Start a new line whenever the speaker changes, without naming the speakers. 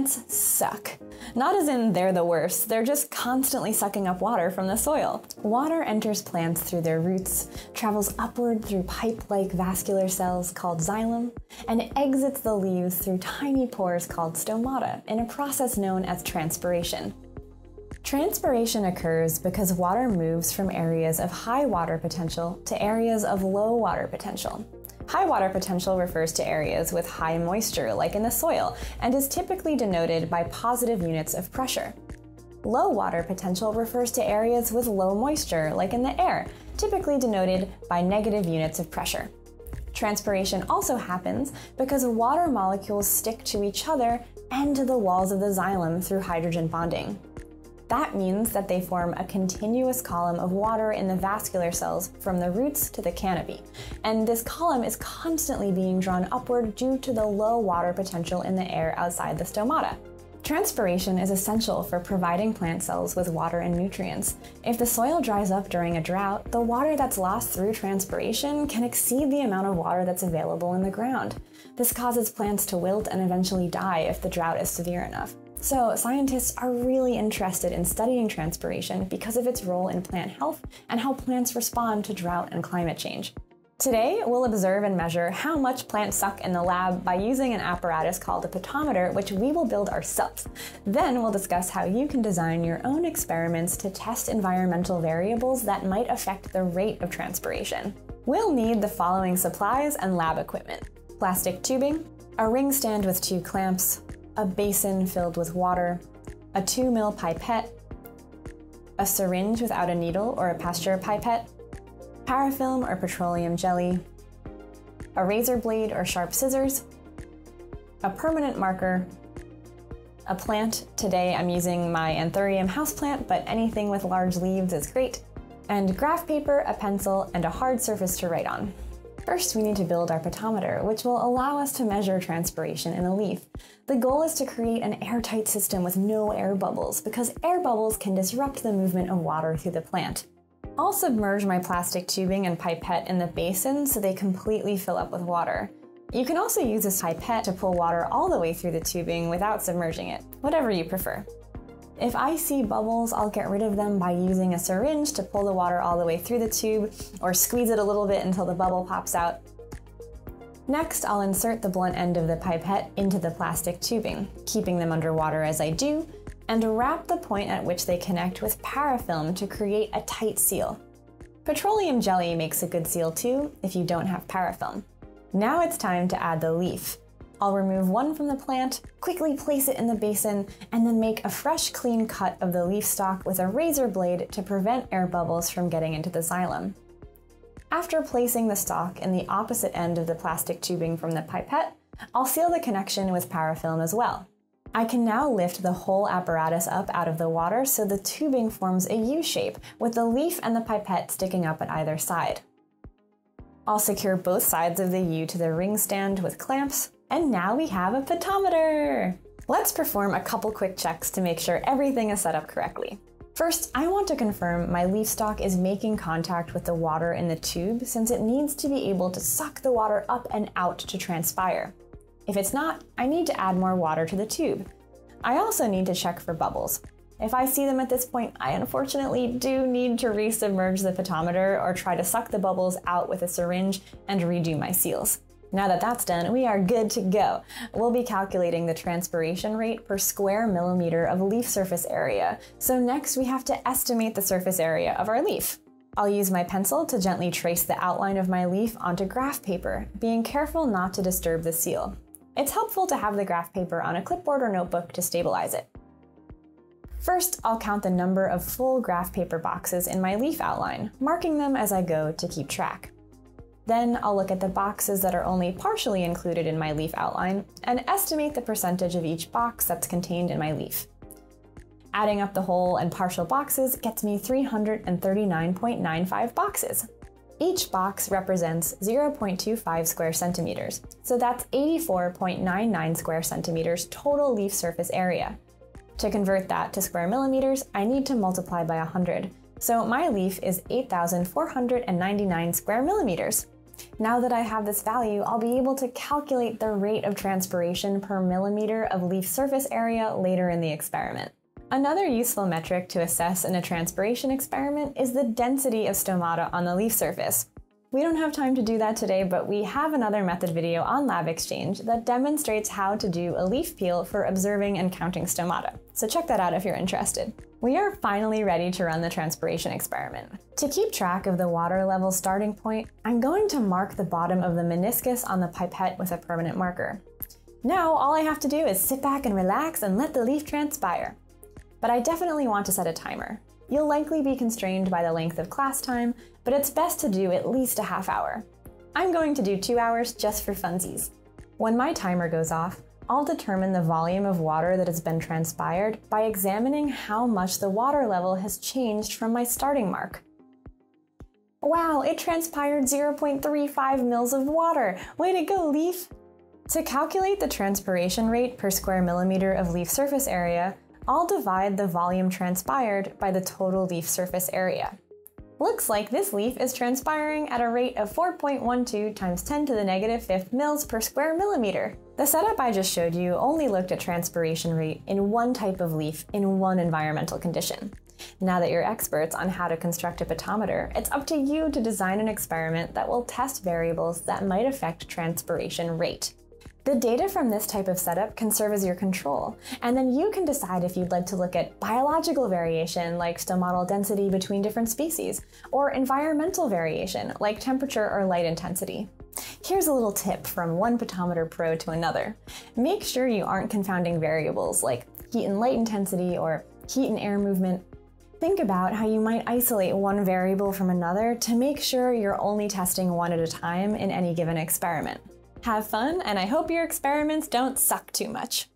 Plants suck. Not as in they're the worst, they're just constantly sucking up water from the soil. Water enters plants through their roots, travels upward through pipe-like vascular cells called xylem, and exits the leaves through tiny pores called stomata in a process known as transpiration. Transpiration occurs because water moves from areas of high water potential to areas of low water potential. High water potential refers to areas with high moisture, like in the soil, and is typically denoted by positive units of pressure. Low water potential refers to areas with low moisture, like in the air, typically denoted by negative units of pressure. Transpiration also happens because water molecules stick to each other and to the walls of the xylem through hydrogen bonding. That means that they form a continuous column of water in the vascular cells from the roots to the canopy. And this column is constantly being drawn upward due to the low water potential in the air outside the stomata. Transpiration is essential for providing plant cells with water and nutrients. If the soil dries up during a drought, the water that's lost through transpiration can exceed the amount of water that's available in the ground. This causes plants to wilt and eventually die if the drought is severe enough. So, scientists are really interested in studying transpiration because of its role in plant health and how plants respond to drought and climate change. Today, we'll observe and measure how much plants suck in the lab by using an apparatus called a potometer, which we will build ourselves. Then we'll discuss how you can design your own experiments to test environmental variables that might affect the rate of transpiration. We'll need the following supplies and lab equipment. Plastic tubing, a ring stand with two clamps, a basin filled with water, a 2 ml pipette, a syringe without a needle or a pasteur pipette, parafilm or petroleum jelly, a razor blade or sharp scissors, a permanent marker, a plant. Today I'm using my Anthurium houseplant, but anything with large leaves is great, and graph paper, a pencil, and a hard surface to write on. First, we need to build our potometer, which will allow us to measure transpiration in a leaf. The goal is to create an airtight system with no air bubbles, because air bubbles can disrupt the movement of water through the plant. I'll submerge my plastic tubing and pipette in the basin so they completely fill up with water. You can also use this pipette to pull water all the way through the tubing without submerging it, whatever you prefer. If I see bubbles, I'll get rid of them by using a syringe to pull the water all the way through the tube, or squeeze it a little bit until the bubble pops out. Next, I'll insert the blunt end of the pipette into the plastic tubing, keeping them underwater as I do, and wrap the point at which they connect with parafilm to create a tight seal. Petroleum jelly makes a good seal too if you don't have parafilm. Now it's time to add the leaf. I'll remove one from the plant, quickly place it in the basin, and then make a fresh clean cut of the leaf stalk with a razor blade to prevent air bubbles from getting into the xylem. After placing the stalk in the opposite end of the plastic tubing from the pipette, I'll seal the connection with parafilm as well. I can now lift the whole apparatus up out of the water so the tubing forms a U shape, with the leaf and the pipette sticking up at either side. I'll secure both sides of the U to the ring stand with clamps, and now we have a potometer! Let's perform a couple quick checks to make sure everything is set up correctly. First, I want to confirm my leaf stalk is making contact with the water in the tube since it needs to be able to suck the water up and out to transpire. If it's not, I need to add more water to the tube. I also need to check for bubbles. If I see them at this point, I unfortunately do need to resubmerge the potometer or try to suck the bubbles out with a syringe and redo my seals. Now that that's done, we are good to go. We'll be calculating the transpiration rate per square millimeter of leaf surface area. So next we have to estimate the surface area of our leaf. I'll use my pencil to gently trace the outline of my leaf onto graph paper, being careful not to disturb the seal. It's helpful to have the graph paper on a clipboard or notebook to stabilize it. First, I'll count the number of full graph paper boxes in my leaf outline, marking them as I go to keep track. Then I'll look at the boxes that are only partially included in my leaf outline and estimate the percentage of each box that's contained in my leaf. Adding up the whole and partial boxes gets me 339.95 boxes. Each box represents 0.25 square centimeters, so that's 84.99 square centimeters total leaf surface area. To convert that to square millimeters, I need to multiply by 100, so my leaf is 8,499 square millimeters. Now that I have this value, I'll be able to calculate the rate of transpiration per millimeter of leaf surface area later in the experiment. Another useful metric to assess in a transpiration experiment is the density of stomata on the leaf surface. We don't have time to do that today, but we have another method video on LabXchange that demonstrates how to do a leaf peel for observing and counting stomata. So check that out if you're interested. We are finally ready to run the transpiration experiment. To keep track of the water level starting point, I'm going to mark the bottom of the meniscus on the pipette with a permanent marker. Now all I have to do is sit back and relax and let the leaf transpire. But I definitely want to set a timer. You'll likely be constrained by the length of class time, but it's best to do at least a half hour. I'm going to do two hours just for funsies. When my timer goes off, I'll determine the volume of water that has been transpired by examining how much the water level has changed from my starting mark. Wow, it transpired 0.35 mils of water! Way to go, leaf! To calculate the transpiration rate per square millimeter of leaf surface area, I'll divide the volume transpired by the total leaf surface area. Looks like this leaf is transpiring at a rate of 4.12 times 10 to the negative fifth mils per square millimeter. The setup I just showed you only looked at transpiration rate in one type of leaf in one environmental condition. Now that you're experts on how to construct a potometer, it's up to you to design an experiment that will test variables that might affect transpiration rate. The data from this type of setup can serve as your control, and then you can decide if you'd like to look at biological variation like stomatal density between different species, or environmental variation like temperature or light intensity. Here's a little tip from one potometer pro to another. Make sure you aren't confounding variables like heat and light intensity or heat and air movement. Think about how you might isolate one variable from another to make sure you're only testing one at a time in any given experiment. Have fun, and I hope your experiments don't suck too much.